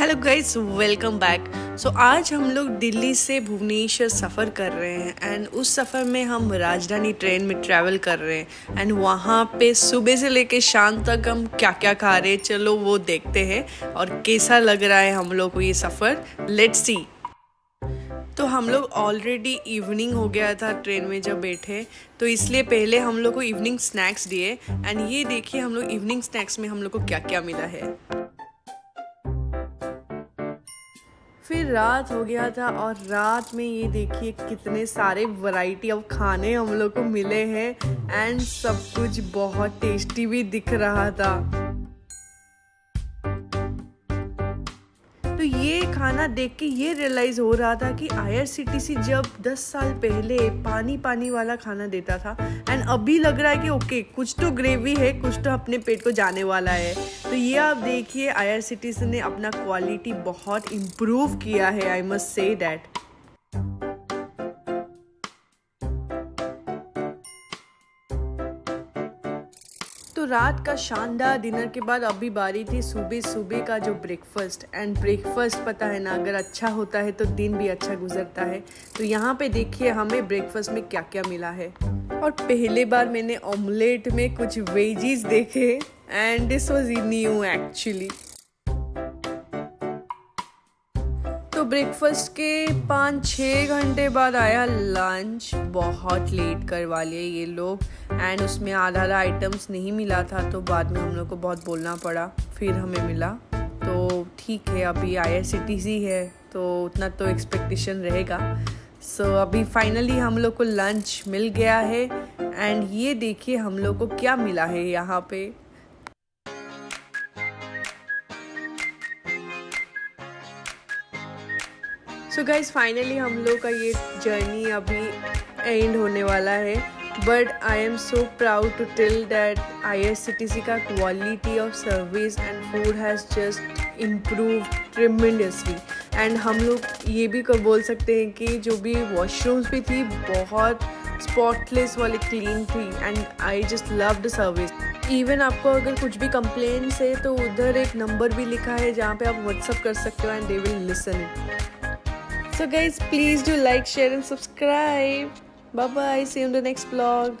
Hello guys welcome back so आज हम लोग दिल्ली से भुवनेश्वर सफ़र कर रहे हैं एंड उस सफ़र में हम राजधानी ट्रेन में ट्रैवल कर रहे हैं एंड वहाँ पे सुबह से लेके शाम तक हम क्या क्या खा रहे हैं, चलो वो देखते हैं और कैसा लग रहा है हम लोग को ये सफ़र? लेट्स सी तो हम लोग ऑलरेडी इवनिंग हो गया था ट्रेन में जब बैठे तो इसलिए पहले हम लोग को इवनिंग स्नैक्स दिए एंड ये देखिए हम लोग इवनिंग स्नैक्स में हम लोग को क्या क्या मिला है। फिर रात हो गया था और रात में ये देखिए कितने सारे वैरायटी ऑफ़ खाने हम लोग को मिले हैं एंड सब कुछ बहुत टेस्टी भी दिख रहा था। तो ये खाना देख के ये रियलाइज़ हो रहा था कि आईआरसीटीसी जब 10 साल पहले पानी पानी वाला खाना देता था एंड अभी लग रहा है कि ओके कुछ तो ग्रेवी है, कुछ तो अपने पेट को जाने वाला है। तो ये आप देखिए आईआरसीटीसी ने अपना क्वालिटी बहुत इम्प्रूव किया है आई मस्ट से डैट तो रात का शानदार डिनर के बाद अभी बारी थी सुबह सुबह का जो ब्रेकफास्ट एंड ब्रेकफास्ट पता है ना, अगर अच्छा होता है तो दिन भी अच्छा गुजरता है। तो यहाँ पे देखिए हमें ब्रेकफास्ट में क्या क्या मिला है। और पहले बार मैंने ऑमलेट में कुछ वेजीज देखे। And this was new actually तो ब्रेकफास्ट के पाँच छः घंटे बाद आया लंच बहुत लेट करवा लिए ये लोग एंड उसमें आधा आधा आइटम्स नहीं मिला था तो बाद में हम लोग को बहुत बोलना पड़ा फिर हमें मिला। तो ठीक है अभी आई है तो उतना तो एक्सपेक्टेशन रहेगा। सो so, अभी फाइनली हम लोग को लंच मिल गया है एंड ये देखिए हम लोग को क्या मिला है यहाँ पे। सो गाइज़ फाइनली हम लोग का ये जर्नी अभी एंड होने वाला है. But I am so proud to tell that I S C T C का quality of service and food has just improve tremendously and हम लोग ये भी बोल सकते हैं कि जो भी वॉशरूम्स भी थी, बहुत स्पॉटलेस वाली क्लीन थी. And I just love the service even आपको अगर कुछ भी कंप्लेंट्स है तो उधर एक नंबर भी लिखा है जहाँ पे आप व्हाट्सअप कर सकते हो and they will listen So guys, please do like, share and subscribe. Bye bye. See you in the next vlog.